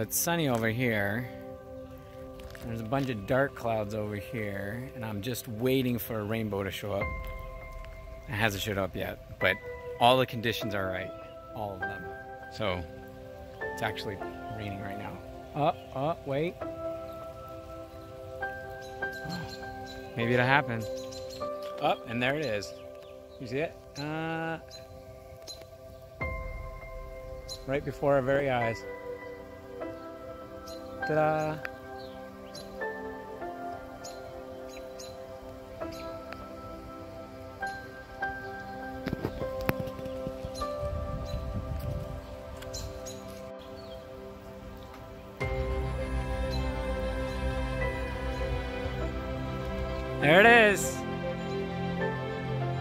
It's sunny over here. There's a bunch of dark clouds over here, and I'm just waiting for a rainbow to show up. It hasn't showed up yet, but all the conditions are right. All of them. So it's actually raining right now. Oh, oh, wait. Maybe it'll happen. Up, oh, and there it is. You see it? Uh, right before our very eyes. Ta-da! There it is.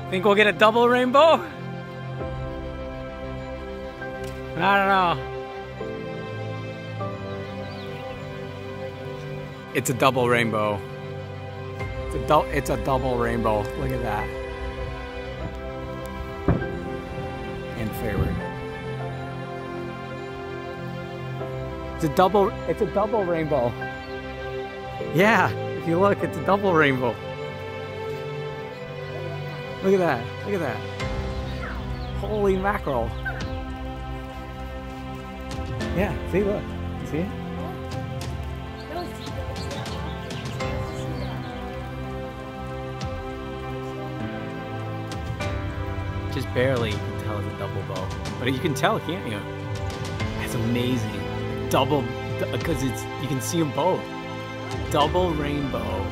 Think we'll get a double rainbow? I don't know. It's a double rainbow. It's a, du it's a double rainbow. Look at that. And favorite. It's a double it's a double rainbow. Yeah, if you look, it's a double rainbow. Look at that. Look at that. Holy mackerel. Yeah, see, look. See it? Just barely you can tell it's a double bow. But you can tell, can't you? It's amazing. Double, because it's you can see them both. Double rainbow.